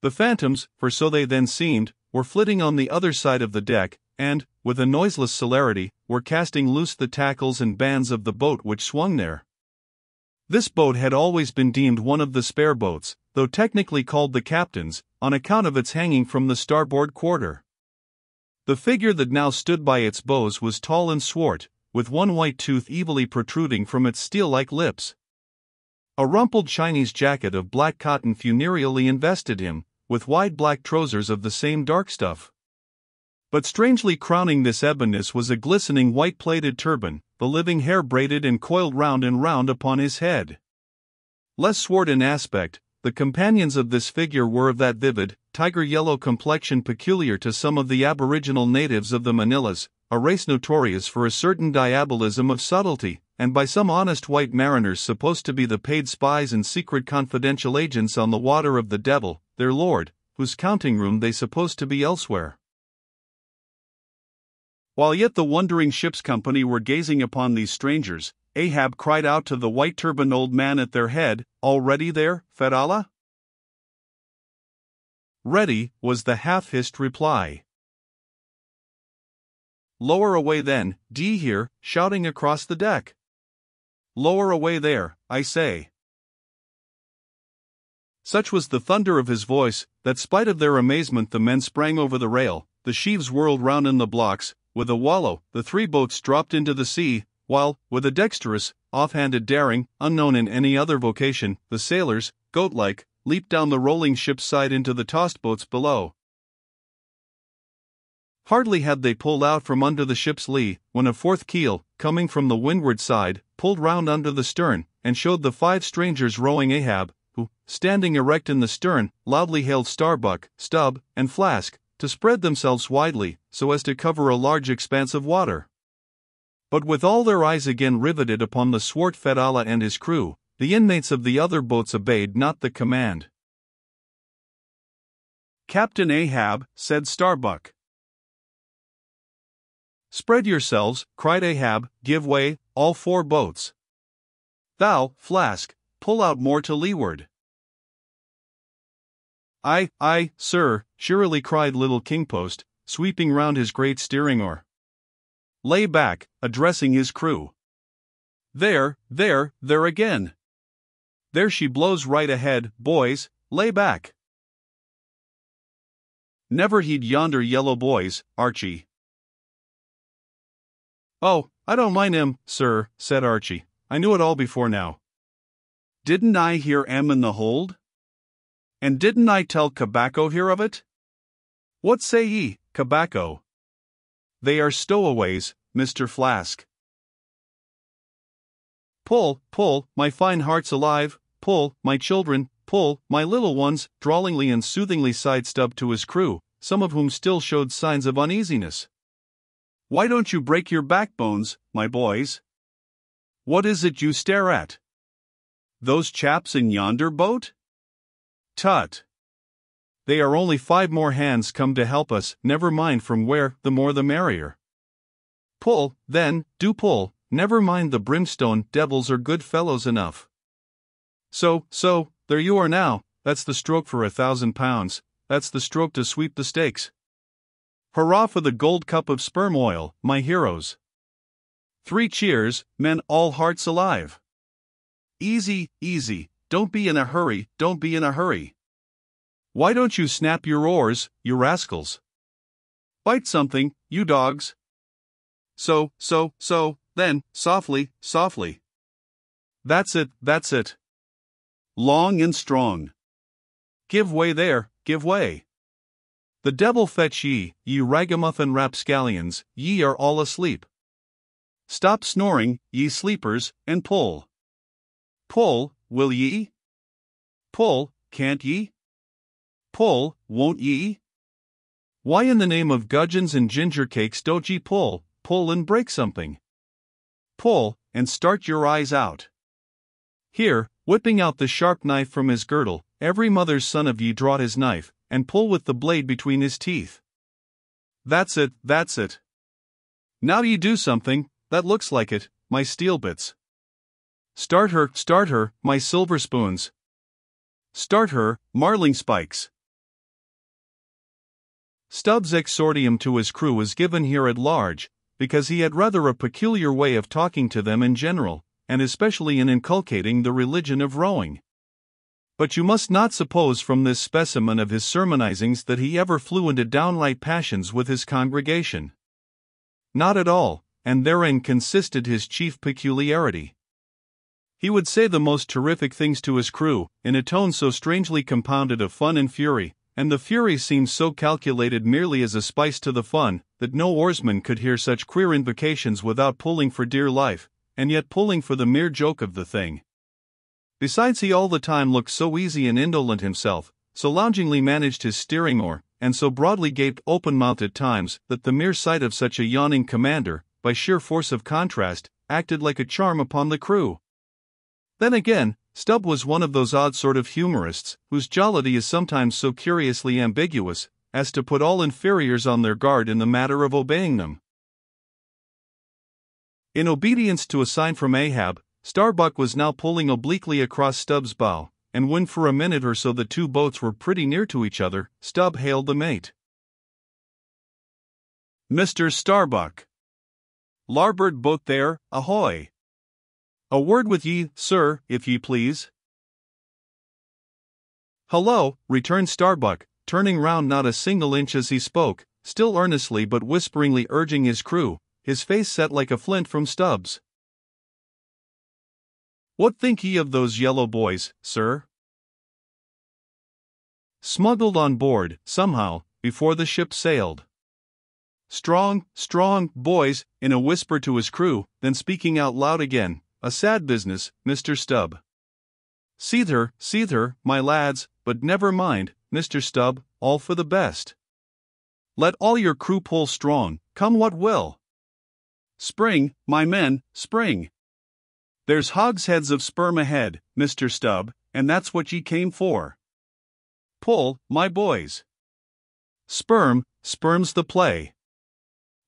The phantoms, for so they then seemed, were flitting on the other side of the deck, and, with a noiseless celerity, were casting loose the tackles and bands of the boat which swung there. This boat had always been deemed one of the spare boats, though technically called the captain's, on account of its hanging from the starboard quarter. The figure that now stood by its bows was tall and swart, with one white tooth evilly protruding from its steel like lips. A rumpled Chinese jacket of black cotton funereally invested him, with wide black trousers of the same dark stuff. But strangely crowning this ebonness was a glistening white plaited turban, the living hair braided and coiled round and round upon his head. Less swart in aspect, the companions of this figure were of that vivid, tiger yellow complexion peculiar to some of the aboriginal natives of the Manillas, a race notorious for a certain diabolism of subtlety, and by some honest white mariners supposed to be the paid spies and secret confidential agents on the water of the devil, their lord, whose counting room they supposed to be elsewhere. While yet the wondering ship's company were gazing upon these strangers, Ahab cried out to the white turbaned old man at their head, Already there, Fedallah? Ready, was the half hissed reply. Lower away then, D here, shouting across the deck. Lower away there, I say. Such was the thunder of his voice, that spite of their amazement the men sprang over the rail, the sheaves whirled round in the blocks, with a wallow, the three boats dropped into the sea, while, with a dexterous, off-handed daring, unknown in any other vocation, the sailors, goat-like, leaped down the rolling ship's side into the tossed boats below. Hardly had they pulled out from under the ship's lee, when a fourth keel, coming from the windward side, pulled round under the stern, and showed the five strangers rowing Ahab, who, standing erect in the stern, loudly hailed Starbuck, Stubb, and Flask, to spread themselves widely, so as to cover a large expanse of water. But with all their eyes again riveted upon the swart Fedallah and his crew, the inmates of the other boats obeyed not the command. Captain Ahab, said Starbuck. Spread yourselves, cried Ahab, give way, all four boats. Thou, Flask, pull out more to leeward. Aye, aye, sir, cheerily cried little Kingpost, sweeping round his great steering oar. Lay back, addressing his crew. There, there, there again. There she blows right ahead, boys, lay back. Never heed yonder yellow boys, Archy. Oh, I don't mind him, sir, said Archy. I knew it all before now. Didn't I hear M in the hold? And didn't I tell Cabaco here of it? What say ye, Cabaco? They are stowaways, Mr. Flask. Pull, pull, my fine hearts alive, pull, my children, pull, my little ones, drawlingly and soothingly Stubb to his crew, some of whom still showed signs of uneasiness. Why don't you break your backbones, my boys? What is it you stare at? Those chaps in yonder boat? Tut! They are only five more hands come to help us, never mind from where, the more the merrier. Pull, then, do pull, never mind the brimstone, devils are good fellows enough. So, so, there you are now, that's the stroke for a thousand pounds, that's the stroke to sweep the stakes. Hurrah for the gold cup of sperm oil, my heroes! Three cheers, men all hearts alive! Easy, easy, don't be in a hurry, don't be in a hurry. Why don't you snap your oars, you rascals? Bite something, you dogs. So, so, so, then, softly, softly. That's it, that's it. Long and strong. Give way there, give way. The devil fetch ye, ye ragamuffin rapscallions, ye are all asleep. Stop snoring, ye sleepers, and pull. Pull, will ye? Pull, can't ye? Pull, won't ye? Why in the name of gudgeons and ginger cakes don't ye pull, pull and break something? Pull, and start your eyes out. Here, whipping out the sharp knife from his girdle, every mother's son of ye drawed his knife, and pull with the blade between his teeth. That's it, that's it. Now ye do something, that looks like it, my steel bits. Start her, start her, my silver spoons. Start her, marling spikes. Stubb's exordium to his crew was given here at large, because he had rather a peculiar way of talking to them in general, and especially in inculcating the religion of rowing. But you must not suppose from this specimen of his sermonizings that he ever flew into downright passions with his congregation. Not at all, and therein consisted his chief peculiarity. He would say the most terrific things to his crew, in a tone so strangely compounded of fun and fury, and the fury seemed so calculated merely as a spice to the fun, that no oarsman could hear such queer invocations without pulling for dear life, and yet pulling for the mere joke of the thing. Besides, he all the time looked so easy and indolent himself, so loungingly managed his steering oar, and so broadly gaped open mouthed at times, that the mere sight of such a yawning commander, by sheer force of contrast, acted like a charm upon the crew. Then again, Stubb was one of those odd sort of humorists whose jollity is sometimes so curiously ambiguous as to put all inferiors on their guard in the matter of obeying them. In obedience to a sign from Ahab, Starbuck was now pulling obliquely across Stubb's bow, and when for a minute or so the two boats were pretty near to each other, Stubb hailed the mate. Mr. Starbuck. Larboard boat there, ahoy! A word with ye, sir, if ye please. Hello, returned Starbuck, turning round not a single inch as he spoke, still earnestly but whisperingly urging his crew, his face set like a flint from Stubb's. What think ye of those yellow boys, sir? Smuggled on board, somehow, before the ship sailed. Strong, strong, boys, in a whisper to his crew, then speaking out loud again, a sad business, Mr. Stubb. Seethe her, seethe her, my lads, but never mind, Mr. Stubb, all for the best. Let all your crew pull strong, come what will. Spring, my men, spring. There's hogsheads of sperm ahead, Mr. Stubb, and that's what ye came for. Pull, my boys. Sperm, sperm's the play.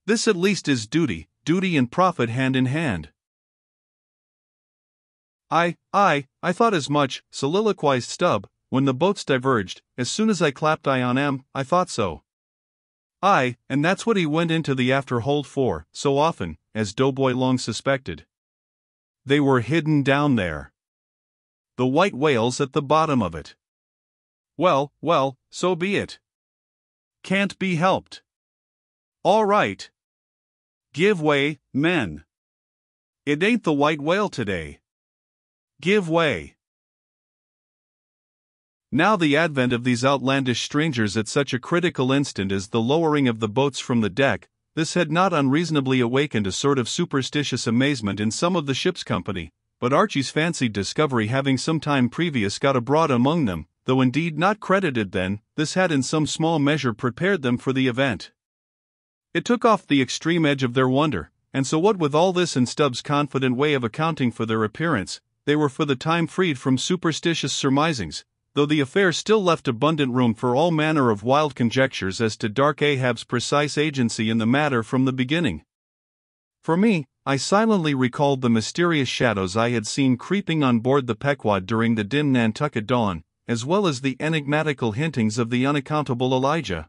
This at least is duty, duty and profit hand in hand. I, I, I thought as much, soliloquized Stubb, when the boats diverged. As soon as I clapped eye on M, I thought so. I, and that's what he went into the after hold for, so often, as Doughboy long suspected. They were hidden down there. The white whales at the bottom of it. Well, well, so be it. Can't be helped. All right. Give way, men. It ain't the white whale today. Give way. Now, the advent of these outlandish strangers at such a critical instant as the lowering of the boats from the deck, this had not unreasonably awakened a sort of superstitious amazement in some of the ship's company, but Archy's fancied discovery having some time previous got abroad among them, though indeed not credited then, this had in some small measure prepared them for the event. It took off the extreme edge of their wonder, and so what with all this and Stubb's confident way of accounting for their appearance, they were for the time freed from superstitious surmisings, though the affair still left abundant room for all manner of wild conjectures as to Dark Ahab's precise agency in the matter from the beginning. For me, I silently recalled the mysterious shadows I had seen creeping on board the Pequod during the dim Nantucket dawn, as well as the enigmatical hintings of the unaccountable Elijah.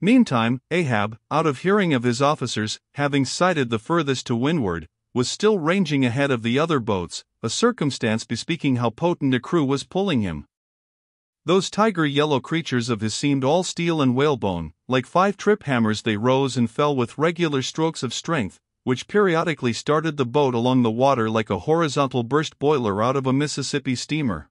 Meantime, Ahab, out of hearing of his officers, having sighted the furthest to windward, was still ranging ahead of the other boats, a circumstance bespeaking how potent a crew was pulling him. Those tiger yellow creatures of his seemed all steel and whalebone, like five trip hammers they rose and fell with regular strokes of strength, which periodically started the boat along the water like a horizontal burst boiler out of a Mississippi steamer.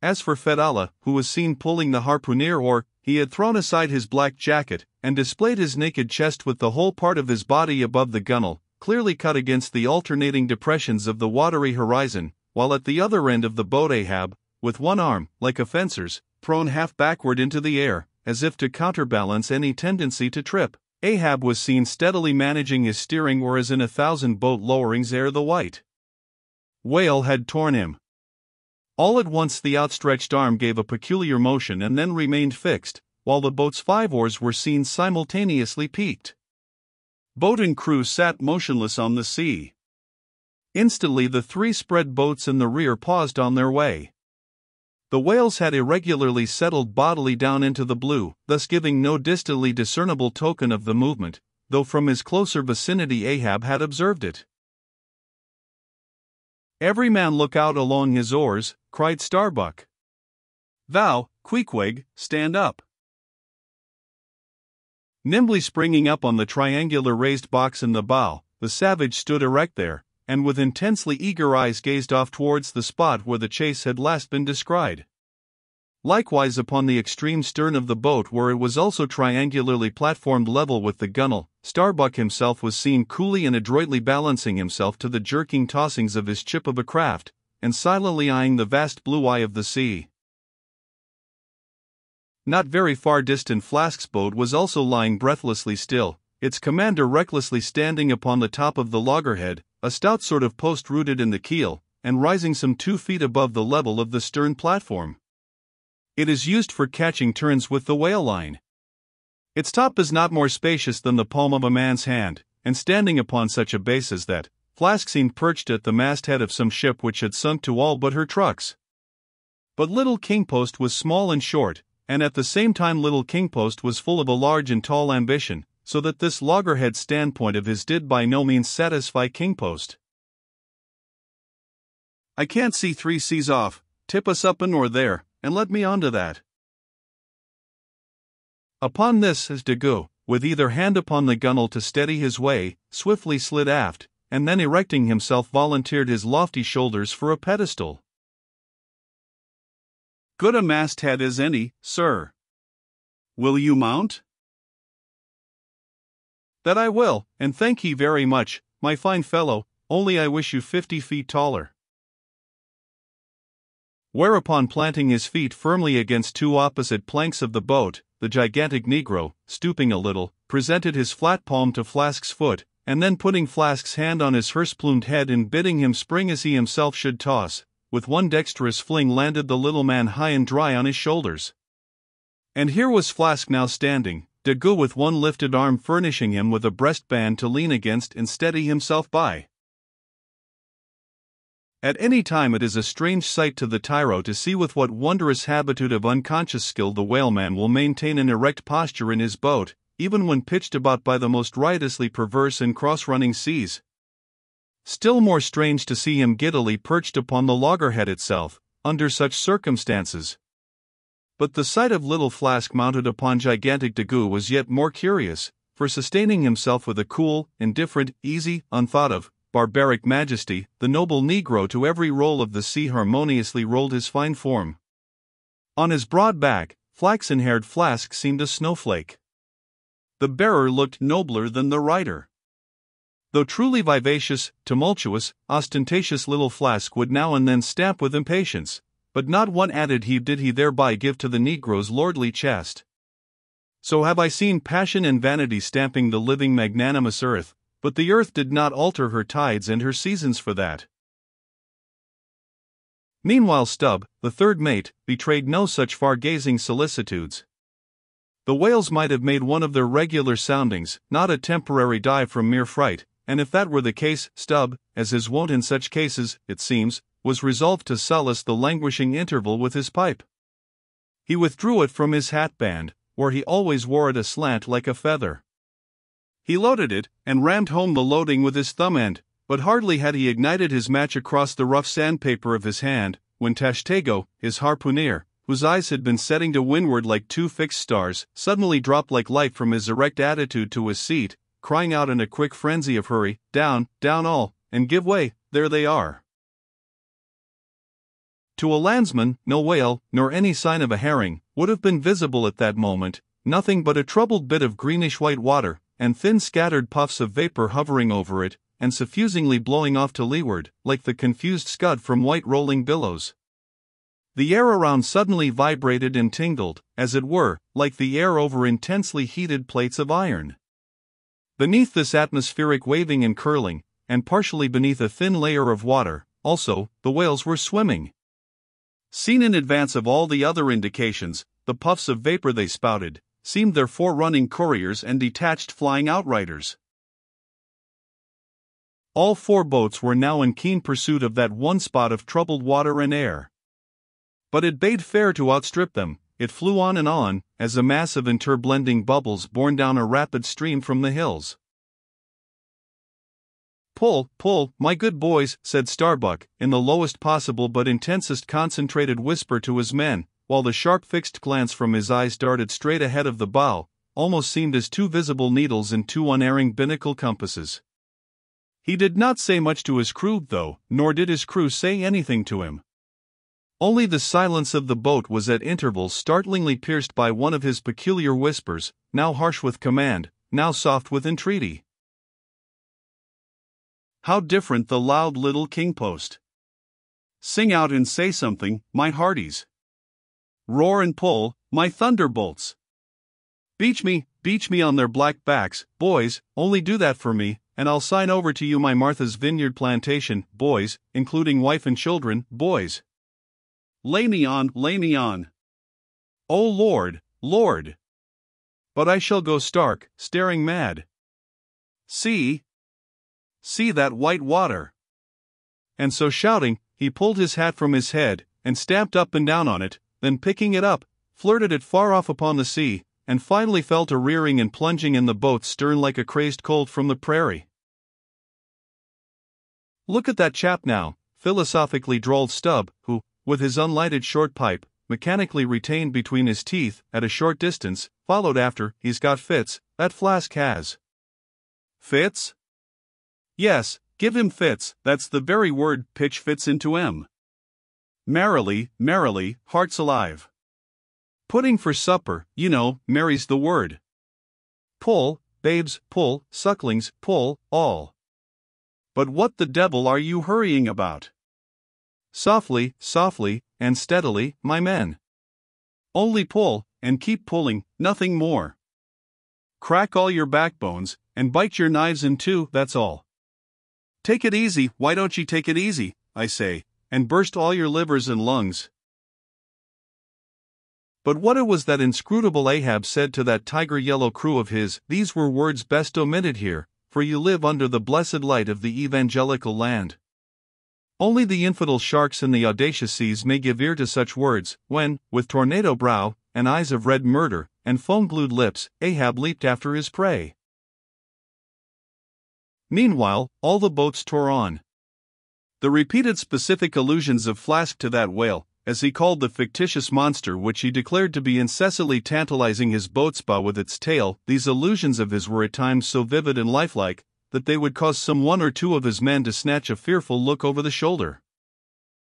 As for Fedallah, who was seen pulling the harpooner oar, he had thrown aside his black jacket and displayed his naked chest with the whole part of his body above the gunwale, clearly cut against the alternating depressions of the watery horizon, while at the other end of the boat Ahab, with one arm, like a fencer's, thrown half backward into the air, as if to counterbalance any tendency to trip, Ahab was seen steadily managing his steering whereas in a thousand boat lowerings ere the white whale had torn him. All at once the outstretched arm gave a peculiar motion and then remained fixed, while the boat's five oars were seen simultaneously peaked. Boat and crew sat motionless on the sea. Instantly, the three spread boats in the rear paused on their way. The whales had irregularly settled bodily down into the blue, thus giving no distantly discernible token of the movement, though from his closer vicinity Ahab had observed it. Every man look out along his oars, cried Starbuck. Thou, Queequeg, stand up. Nimbly springing up on the triangular raised box in the bow, the savage stood erect there, and with intensely eager eyes gazed off towards the spot where the chase had last been descried. Likewise upon the extreme stern of the boat where it was also triangularly platformed level with the gunwale, Starbuck himself was seen coolly and adroitly balancing himself to the jerking tossings of his chip of a craft, and silently eyeing the vast blue eye of the sea. Not very far distant Flask's boat was also lying breathlessly still, its commander recklessly standing upon the top of the loggerhead, a stout sort of post rooted in the keel, and rising some two feet above the level of the stern platform. It is used for catching turns with the whale line. Its top is not more spacious than the palm of a man's hand, and standing upon such a base as that, Flask seemed perched at the masthead of some ship which had sunk to all but her trucks. But Little Kingpost was small and short, and at the same time Little Kingpost was full of a large and tall ambition, so that this loggerhead standpoint of his did by no means satisfy Kingpost. I can't see three seas off, tip us up and or there, and let me on to that. Upon this, as Daggoo, with either hand upon the gunwale to steady his way, swiftly slid aft, and then erecting himself volunteered his lofty shoulders for a pedestal. Good a masthead as any, sir. Will you mount? That I will, and thank ye very much, my fine fellow, only I wish you fifty feet taller whereupon planting his feet firmly against two opposite planks of the boat, the gigantic Negro, stooping a little, presented his flat palm to Flask's foot, and then putting Flask's hand on his hearse plumed head and bidding him spring as he himself should toss, with one dexterous fling landed the little man high and dry on his shoulders. And here was Flask now standing, Daggoo with one lifted arm furnishing him with a breastband to lean against and steady himself by. At any time, it is a strange sight to the tyro to see with what wondrous habitude of unconscious skill the whaleman will maintain an erect posture in his boat, even when pitched about by the most riotously perverse and cross running seas. Still more strange to see him giddily perched upon the loggerhead itself, under such circumstances. But the sight of little Flask mounted upon gigantic Daggoo was yet more curious, for sustaining himself with a cool, indifferent, easy, unthought of, barbaric majesty, the noble Negro to every roll of the sea harmoniously rolled his fine form. On his broad back, flaxen haired Flask seemed a snowflake. The bearer looked nobler than the rider. Though truly vivacious, tumultuous, ostentatious little Flask would now and then stamp with impatience, but not one added heave did he thereby give to the Negro's lordly chest. So have I seen passion and vanity stamping the living magnanimous earth, but the earth did not alter her tides and her seasons for that. Meanwhile, Stubb, the third mate, betrayed no such far gazing solicitudes. The whales might have made one of their regular soundings, not a temporary dive from mere fright, and if that were the case, Stubb, as is wont in such cases, it seems, was resolved to solace the languishing interval with his pipe. He withdrew it from his hat band, where he always wore it aslant like a feather. He loaded it and rammed home the loading with his thumb end, but hardly had he ignited his match across the rough sandpaper of his hand when Tashtego, his harpooner, whose eyes had been setting to windward like two fixed stars, suddenly dropped like light from his erect attitude to his seat, crying out in a quick frenzy of hurry, Down, down all, and give way, there they are. To a landsman, no whale, nor any sign of a herring, would have been visible at that moment, nothing but a troubled bit of greenish white water, and thin scattered puffs of vapor hovering over it, and suffusingly blowing off to leeward, like the confused scud from white rolling billows. The air around suddenly vibrated and tingled, as it were, like the air over intensely heated plates of iron. Beneath this atmospheric waving and curling, and partially beneath a thin layer of water, also, the whales were swimming. Seen in advance of all the other indications, the puffs of vapor they spouted, seemed their forerunning couriers and detached flying outriders. All four boats were now in keen pursuit of that one spot of troubled water and air. But it bade fair to outstrip them, it flew on and on, as a mass of interblending bubbles borne down a rapid stream from the hills. Pull, pull, my good boys, said Starbuck, in the lowest possible but intensest concentrated whisper to his men, while the sharp fixed glance from his eyes darted straight ahead of the bow, almost seemed as two visible needles in two unerring binnacle compasses. He did not say much to his crew, though, nor did his crew say anything to him. Only the silence of the boat was at intervals startlingly pierced by one of his peculiar whispers, now harsh with command, now soft with entreaty. How different the loud little king post! Sing out and say something, my hearties. Roar and pull, my thunderbolts. Beach me, beach me on their black backs, boys, only do that for me, and I'll sign over to you my Martha's Vineyard plantation, boys, including wife and children, boys. Lay me on, lay me on. Oh Lord, Lord! But I shall go stark, staring mad. See, See that white water! And so shouting, he pulled his hat from his head, and stamped up and down on it, then picking it up, flirted it far off upon the sea, and finally fell to rearing and plunging in the boat's stern like a crazed colt from the prairie. Look at that chap now, philosophically drawled Stubb, who, with his unlighted short pipe, mechanically retained between his teeth, at a short distance, followed after, he's got fits, that Flask has. Fits? Yes, give him fits, that's the very word pitch fits into M. Merrily, merrily, hearts alive. Pudding for supper, you know, marries the word. Pull, babes, pull, sucklings, pull, all. But what the devil are you hurrying about? Softly, softly, and steadily, my men. Only pull, and keep pulling, nothing more. Crack all your backbones, and bite your knives in two, that's all. Take it easy, why don't you take it easy, I say, and burst all your livers and lungs. But what it was that inscrutable Ahab said to that tiger yellow crew of his, these were words best omitted here, for you live under the blessed light of the evangelical land. Only the infidel sharks in the audacious seas may give ear to such words, when, with tornado brow, and eyes of red murder, and foam glued lips, Ahab leaped after his prey. Meanwhile, all the boats tore on. The repeated specific allusions of Flask to that whale, as he called the fictitious monster which he declared to be incessantly tantalizing his boat's bow with its tail, these allusions of his were at times so vivid and lifelike that they would cause some one or two of his men to snatch a fearful look over the shoulder.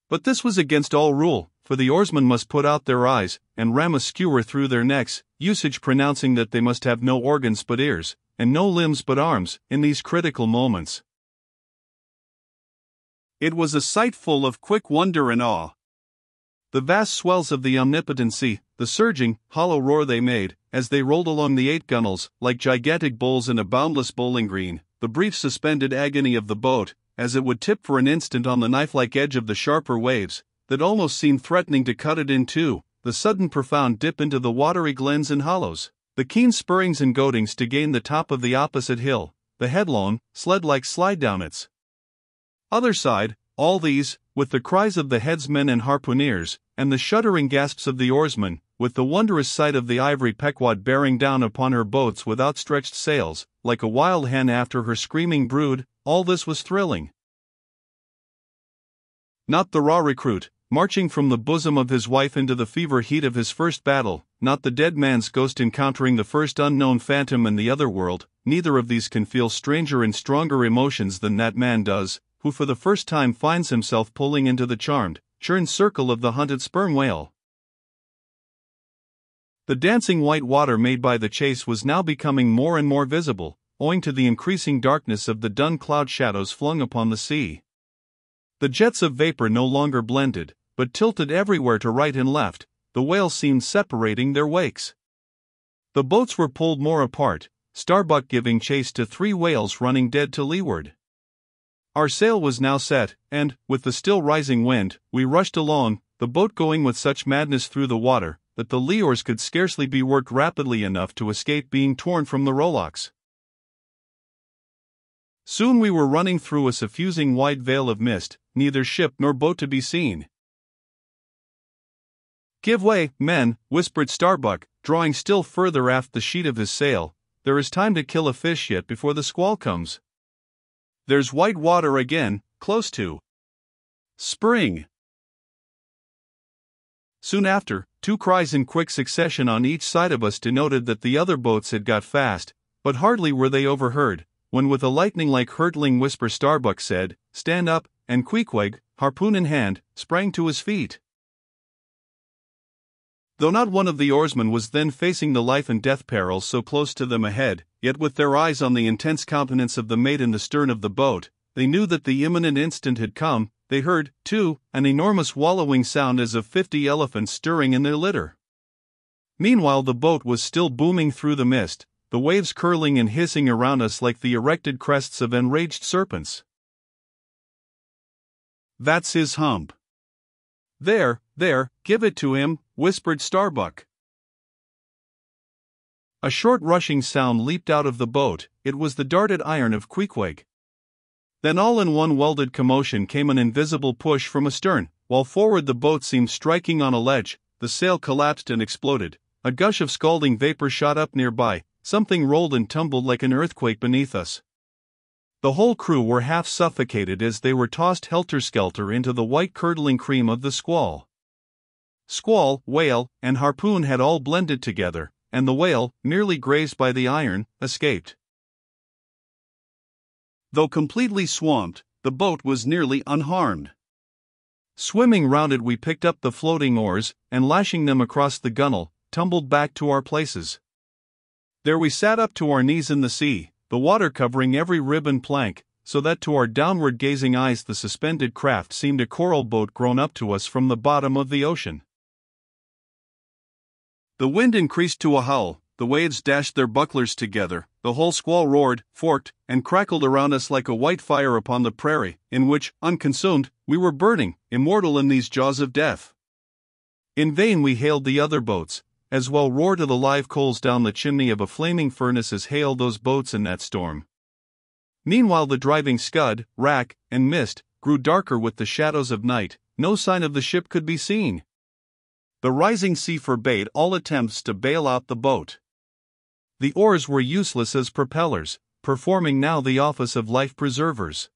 But this was against all rule, for the oarsmen must put out their eyes and ram a skewer through their necks, usage pronouncing that they must have no organs but ears, and no limbs but arms, in these critical moments. It was a sight full of quick wonder and awe. The vast swells of the omnipotent sea, the surging, hollow roar they made, as they rolled along the eight gunwales, like gigantic bowls in a boundless bowling green, the brief suspended agony of the boat, as it would tip for an instant on the knife like edge of the sharper waves, that almost seemed threatening to cut it in two, the sudden profound dip into the watery glens and hollows, the keen spurrings and goadings to gain the top of the opposite hill, the headlong, sled like slide down its other side, all these, with the cries of the headsmen and harpooneers, and the shuddering gasps of the oarsmen, with the wondrous sight of the ivory Pequod bearing down upon her boats with outstretched sails, like a wild hen after her screaming brood, all this was thrilling. Not the raw recruit, marching from the bosom of his wife into the fever heat of his first battle, not the dead man's ghost encountering the first unknown phantom in the other world, neither of these can feel stranger and stronger emotions than that man does, who for the first time finds himself pulling into the charmed, churned circle of the hunted sperm whale. The dancing white water made by the chase was now becoming more and more visible, owing to the increasing darkness of the dun cloud shadows flung upon the sea. The jets of vapor no longer blended, but tilted everywhere to right and left, the whales seemed separating their wakes. The boats were pulled more apart, Starbuck giving chase to three whales running dead to leeward. Our sail was now set, and, with the still rising wind, we rushed along, the boat going with such madness through the water that the lee oars could scarcely be worked rapidly enough to escape being torn from the rowlocks. Soon we were running through a suffusing white veil of mist, neither ship nor boat to be seen. Give way, men, whispered Starbuck, drawing still further aft the sheet of his sail. There is time to kill a fish yet before the squall comes. There's white water again, close to spring. Soon after, two cries in quick succession on each side of us denoted that the other boats had got fast, but hardly were they overheard, when with a lightning like hurtling whisper Starbuck said, Stand up, and Queequeg, harpoon in hand, sprang to his feet. Though not one of the oarsmen was then facing the life and death peril so close to them ahead, yet with their eyes on the intense countenance of the mate in the stern of the boat, they knew that the imminent instant had come. They heard, too, an enormous wallowing sound as of fifty elephants stirring in their litter. Meanwhile, the boat was still booming through the mist, the waves curling and hissing around us like the erected crests of enraged serpents. That's his hump. There, there, give it to him, whispered Starbuck. A short rushing sound leaped out of the boat, it was the darted iron of Queequeg. Then, all in one welded commotion, came an invisible push from astern, while forward the boat seemed striking on a ledge, the sail collapsed and exploded, a gush of scalding vapor shot up nearby, something rolled and tumbled like an earthquake beneath us. The whole crew were half suffocated as they were tossed helter skelter into the white curdling cream of the squall. Squall, whale, and harpoon had all blended together, and the whale, nearly grazed by the iron, escaped. Though completely swamped, the boat was nearly unharmed. Swimming round it, we picked up the floating oars, and lashing them across the gunwale, tumbled back to our places. There we sat up to our knees in the sea, the water covering every rib and plank, so that to our downward gazing eyes the suspended craft seemed a coral boat grown up to us from the bottom of the ocean. The wind increased to a howl, the waves dashed their bucklers together, the whole squall roared, forked, and crackled around us like a white fire upon the prairie, in which, unconsumed, we were burning, immortal in these jaws of death. In vain we hailed the other boats, as well roar to the live coals down the chimney of a flaming furnace as hail those boats in that storm. Meanwhile, the driving scud, rack, and mist grew darker with the shadows of night, no sign of the ship could be seen. The rising sea forbade all attempts to bail out the boat. The oars were useless as propellers, performing now the office of life preservers.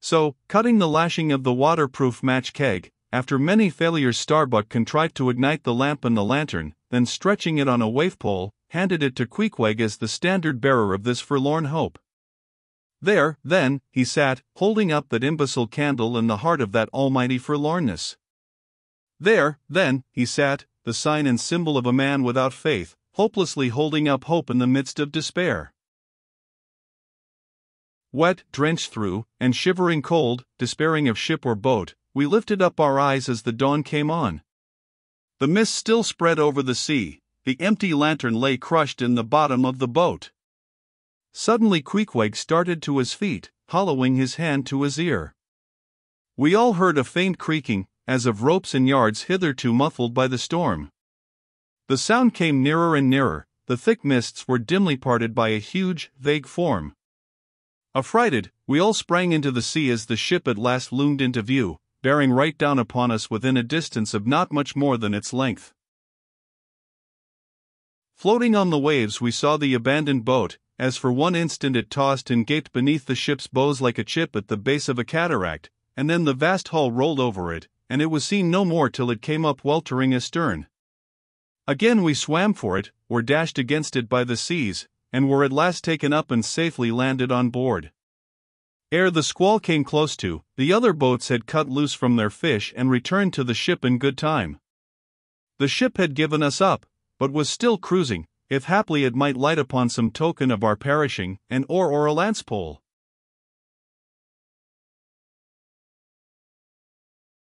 So, cutting the lashing of the waterproof match keg, after many failures, Starbuck contrived to ignite the lamp and the lantern, then stretching it on a waif pole, handed it to Queequeg as the standard bearer of this forlorn hope. There, then, he sat, holding up that imbecile candle in the heart of that almighty forlornness. There, then, he sat, the sign and symbol of a man without faith, hopelessly holding up hope in the midst of despair. Wet, drenched through, and shivering cold, despairing of ship or boat, we lifted up our eyes as the dawn came on. The mist still spread over the sea, the empty lantern lay crushed in the bottom of the boat. Suddenly Queequeg started to his feet, hollowing his hand to his ear. We all heard a faint creaking, as of ropes and yards hitherto muffled by the storm. The sound came nearer and nearer, the thick mists were dimly parted by a huge, vague form. Affrighted, we all sprang into the sea as the ship at last loomed into view, bearing right down upon us within a distance of not much more than its length. Floating on the waves, we saw the abandoned boat, as for one instant it tossed and gaped beneath the ship's bows like a chip at the base of a cataract, and then the vast hull rolled over it, and it was seen no more till it came up weltering astern. Again we swam for it, were dashed against it by the seas, and were at last taken up and safely landed on board. Ere the squall came close to, the other boats had cut loose from their fish and returned to the ship in good time. The ship had given us up, but was still cruising, if haply it might light upon some token of our perishing, an oar or a lance pole.